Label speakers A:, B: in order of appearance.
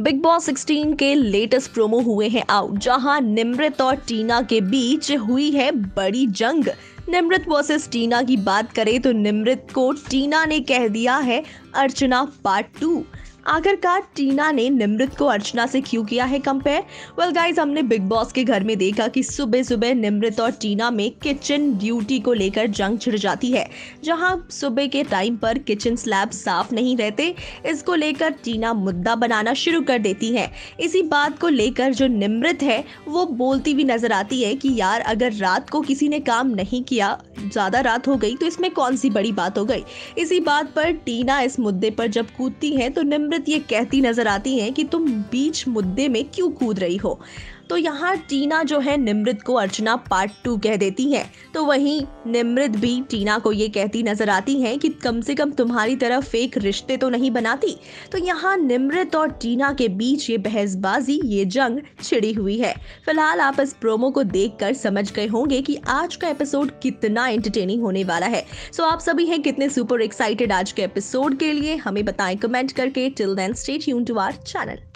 A: Big boss 16 के latest promo हुए हैं आउट जहाँ निमृत और टीना के बीच हुई है बड़ी जंग। निमृत वर्सेस टीना की बात करें तो निमृत को टीना ने कह दिया है अर्चना पार्ट टू आखिरकार टीना ने निमृत को अर्चना से क्यों किया है कंपेयर वेल गाइस हमने बिग बॉस के घर में देखा कि सुबह सुबह निमृत और टीना में किचन ड्यूटी को लेकर जंग छिड़ जाती है, जहाँ सुबह के टाइम पर किचन स्लैब साफ़ नहीं रहते। इसको लेकर टीना मुद्दा बनाना शुरू कर देती है। इसी बात को लेकर जो निमृत है, वो बोलती भी नज़र आती है कि यार, अगर रात को किसी ने काम नहीं किया, ज़्यादा रात हो गई तो इसमें कौन सी बड़ी बात हो गई? इसी बात पर टीना इस मुद्दे पर जब कूदती है तो निमृत ये कहती नज़र आती है कि तुम बीच मुद्दे में क्यों कूद रही हो। तो यहाँ टीना जो है निमृत को अर्चना पार्ट टू कह देती है। तो वहीं निमृत भी टीना को ये कहती नज़र आती है कि कम से कम तुम्हारी तरह फेक रिश्ते तो नहीं बनाती। तो यहाँ निमृत और टीना के बीच ये बहसबाजी, ये जंग छिड़ी हुई है। फ़िलहाल आप इस प्रोमो को देखकर समझ गए होंगे कि आज का एपिसोड कितना एंटरटेनिंग होने वाला है। सो आप सभी हैं कितने सुपर एक्साइटेड आज के एपिसोड के लिए? हमें बताएँ कमेंट करके। Till then stay tune to our channel